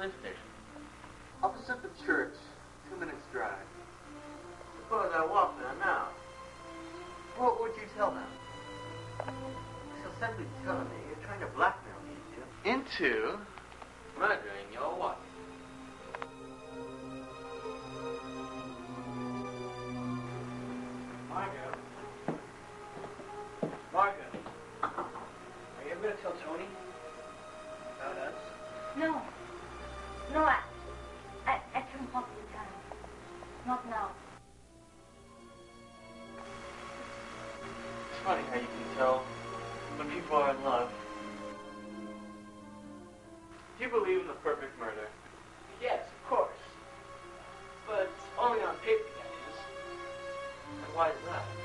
police station? Opposite the church, two minutes drive. Suppose I walk there now. What would you tell them? She'll simply tell me you're trying to blackmail me into Into? murdering your wife. Funny how you can tell when people are in love. Do you believe in the perfect murder? Yes, of course. But only on paper, that is. And why is that?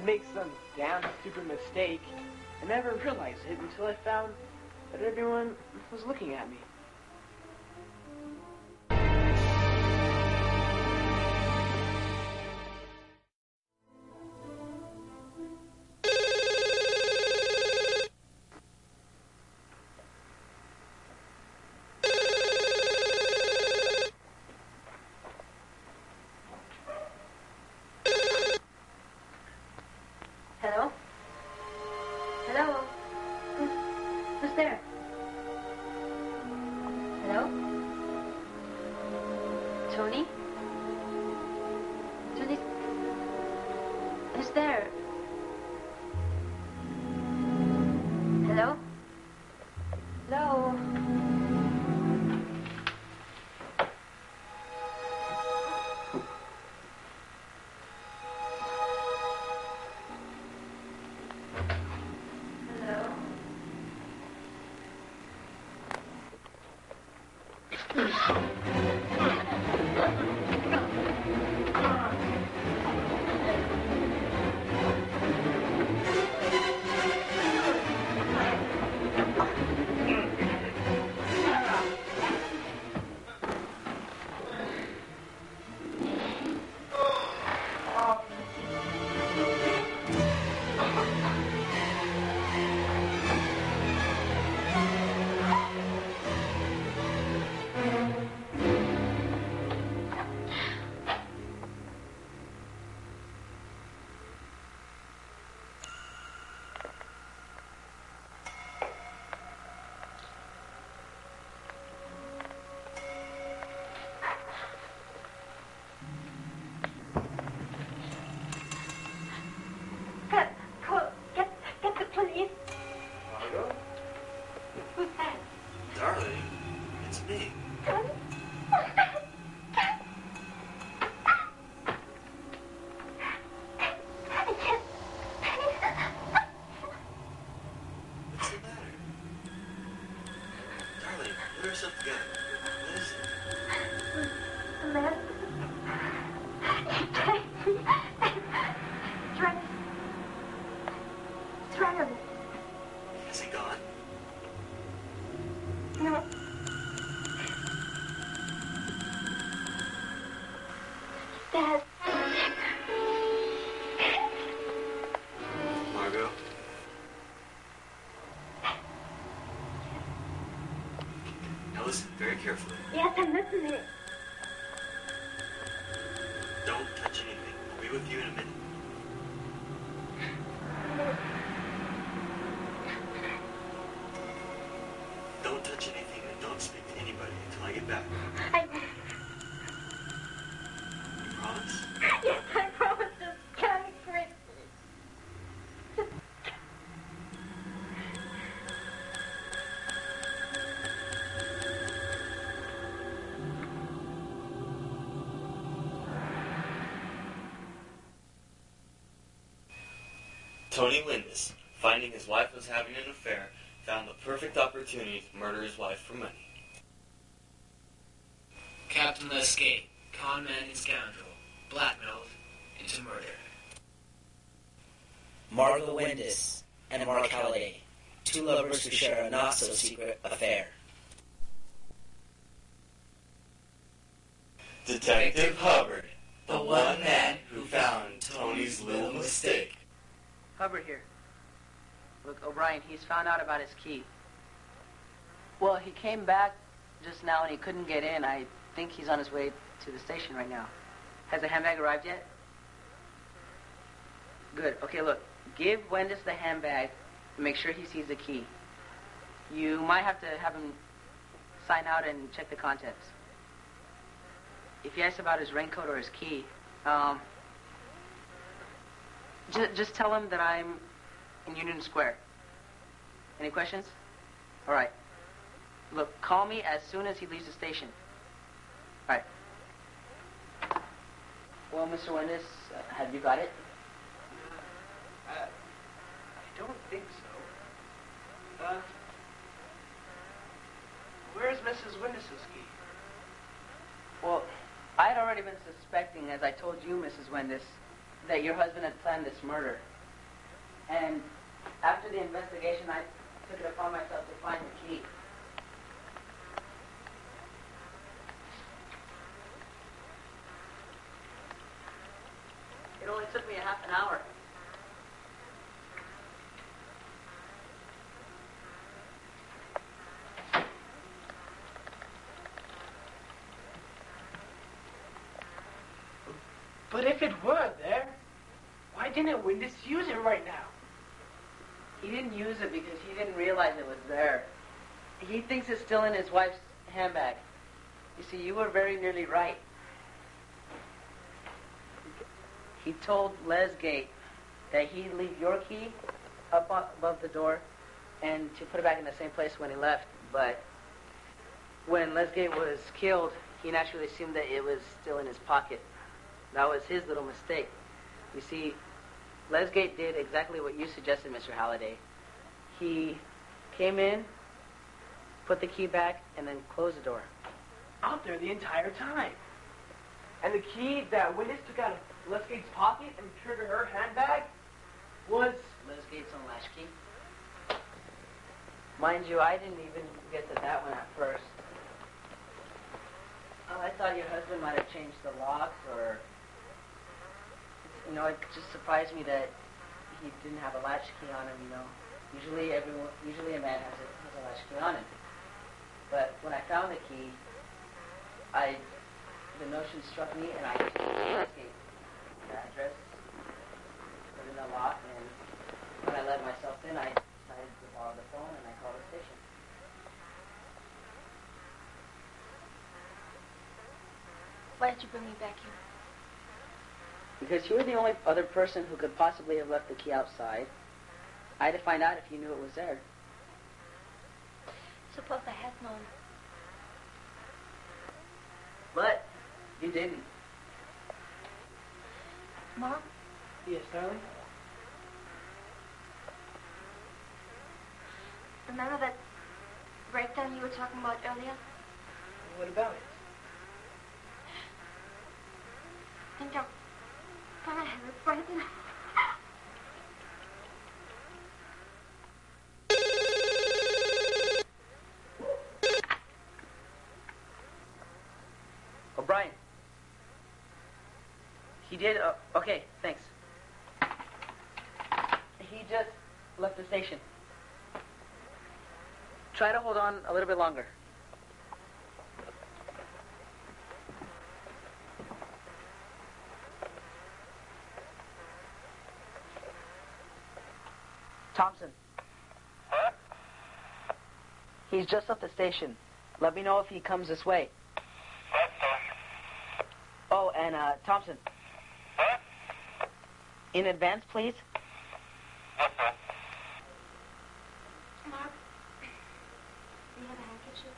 I'd make some damn stupid mistake and never realize it until I found that everyone was looking at me. Who's there? Yourself together. Listen very carefully. Yes, I'm listening. Don't touch anything. I'll be with you in a minute. Tony Wendice, finding his wife was having an affair, found the perfect opportunity to murder his wife for money. Captain Lesgate, con man and scoundrel, blackmailed into murder. Margot Wendice and Mark Halliday, two lovers who share a not so secret affair. Detective Hubbard, Hubbard here. Look, O'Brien, he's found out about his key. Well, he came back just now and he couldn't get in. I think he's on his way to the station right now. Has the handbag arrived yet? Good. Okay, look. Give Wendice the handbag and make sure he sees the key. You might have to have him sign out and check the contents. If he asks about his raincoat or his key, um, just, just tell him that I'm in Union Square. Any questions? All right. Look, call me as soon as he leaves the station. All right. Well, Mr. Wendice, uh, have you got it? Uh, I don't think so. Uh, where's Mrs. Wendice's key? Well, I had already been suspecting, as I told you, Mrs. Wendice, that your husband had planned this murder. And after the investigation, I took it upon myself to find the key. It only took me a half an hour. But if it were there, didn't Wendice use it right now? He didn't use it because he didn't realize it was there. He thinks it's still in his wife's handbag. You see, you were very nearly right. He told Lesgate that he'd leave your key up above the door and to put it back in the same place when he left. But when Lesgate was killed, he naturally assumed that it was still in his pocket. That was his little mistake. You see, Lesgate did exactly what you suggested, Mr. Halliday. He came in, put the key back, and then closed the door. Out there the entire time. And the key that Wendice took out of Lesgate's pocket and turned to her handbag was Lesgate's own latchkey. Mind you, I didn't even get to that one at first. Oh, I thought your husband might have changed the locks, or you know, it just surprised me that he didn't have a latchkey on him. You know, usually everyone, usually a man has a, has a latchkey on him. But when I found the key, I the notion struck me, and I Lesgate the address, put in a lock, and when I let myself in, I decided to borrow the phone and I called the station. Why did you bring me back here? Because you were the only other person who could possibly have left the key outside. I had to find out if you knew it was there. Suppose I had known. But you didn't. Mom, yes, darling. remember that breakdown you were talking about earlier? What about it? I think I'm gonna have a breakdown. O'Brien. He did. Uh, okay, thanks. He just left the station. Try to hold on a little bit longer. Thompson. He's just left the station. Let me know if he comes this way. Oh, and uh, Thompson. In advance, please. Mark, do you have a handkerchief?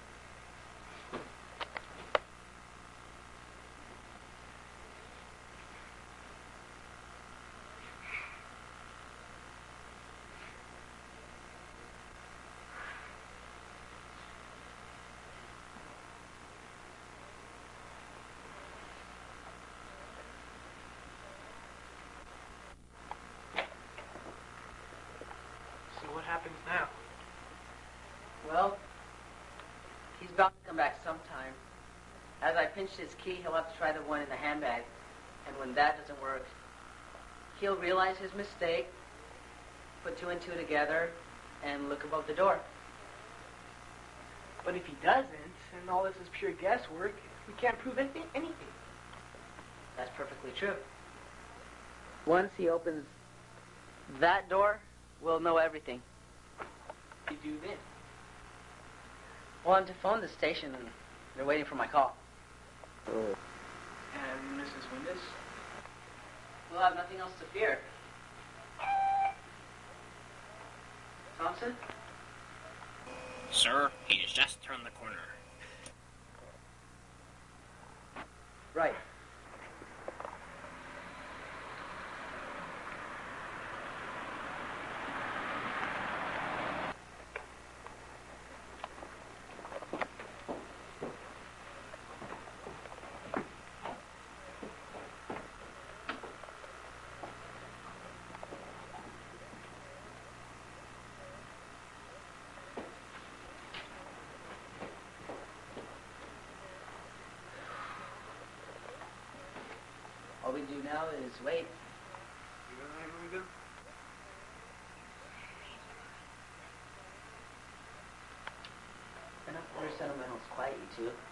So what happens now? He's bound to come back sometime. As I pinch his key, he'll have to try the one in the handbag. And when that doesn't work, he'll realize his mistake, put two and two together, and look above the door. But if he doesn't, and all this is pure guesswork, we can't prove anything. anything. That's perfectly true. Once he opens that door, we'll know everything. What do you do then? Well, I'm to phone the station, and they're waiting for my call. Oh. And Mrs. Wendice? We'll have nothing else to fear. Thompson? Sir, he has just turned the corner. Right. All we do now is wait. Enough for sentimentals, quiet, you two.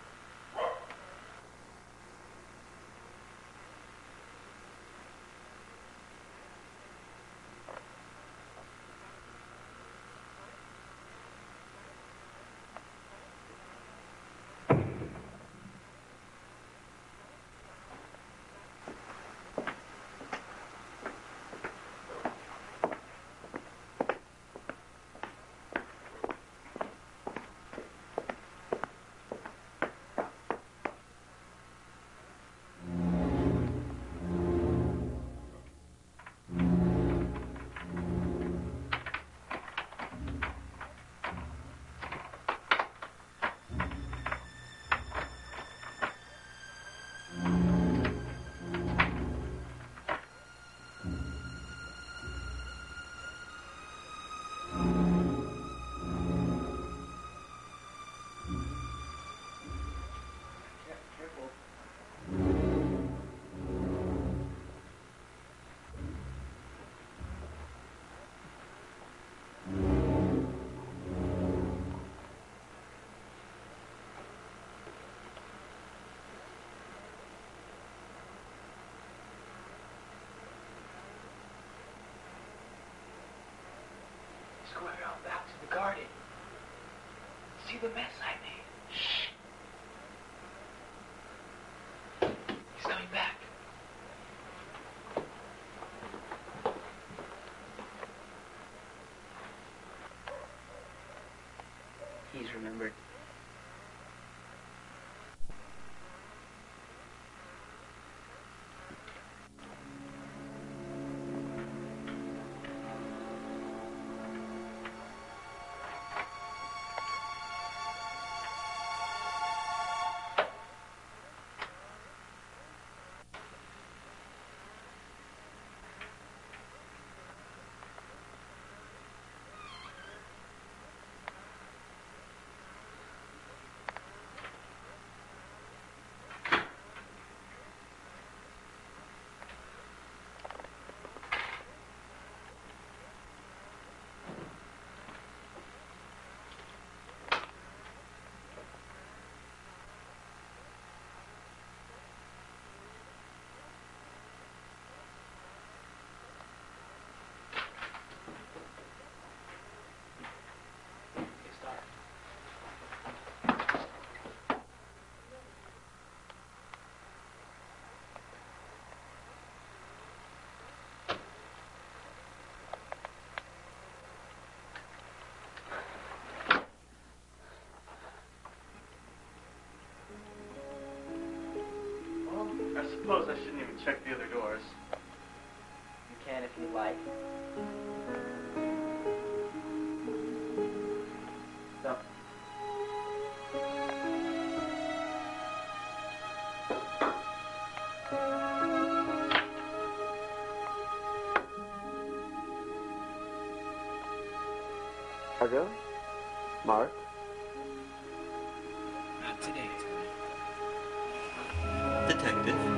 See the mess I made. Shh. He's coming back. He's remembered. Suppose I shouldn't even check the other doors. You can if you like. So, Margot? Mark? Not today, Tony? Detective.